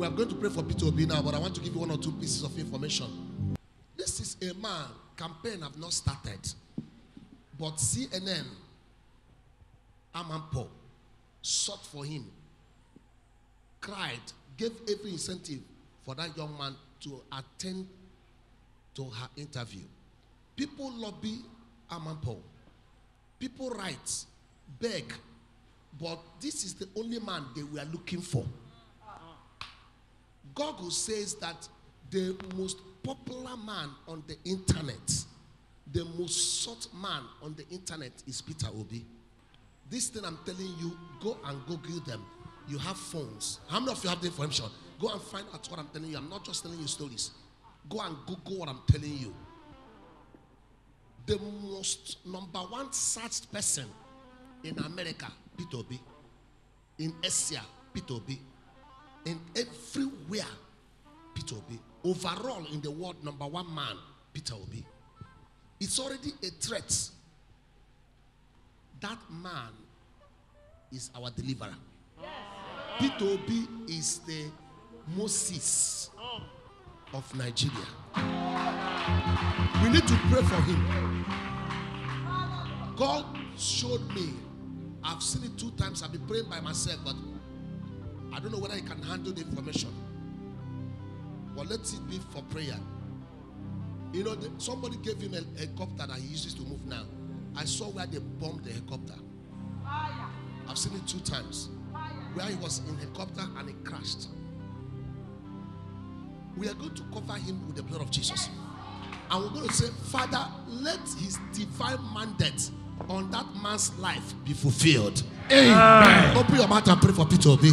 We are going to pray for Peter Obi now, but I want to give you one or two pieces of information. This is a man, campaign have not started, but CNN, Amanpour, sought for him, cried, gave every incentive for that young man to attend to her interview. People lobby Amanpour. People write, beg, but this is the only man they were looking for. Google says that the most popular man on the internet, the most sought man on the internet is Peter Obi. This thing I'm telling you, go and Google them. You have phones. How many of you have the information? Go and find out what I'm telling you. I'm not just telling you stories. Go and Google what I'm telling you. The most number one searched person in America, Peter Obi. In Asia, Peter Obi. In everywhere, Peter Obi. Overall, in the world, number one man, Peter Obi. It's already a threat. That man is our deliverer. Peter Obi is the Moses of Nigeria. We need to pray for him. God showed me. I've seen it two times. I've been praying by myself, but I don't know whether he can handle the information. But let it be for prayer. You know, the, somebody gave him a helicopter that he uses to move now. I saw where they bombed the helicopter. Fire. I've seen it two times. Fire. Where he was in helicopter and it crashed. We are going to cover him with the blood of Jesus. And we're going to say, Father, let his divine mandate on that man's life be fulfilled. Amen. Open your mouth and pray for Peter Obi.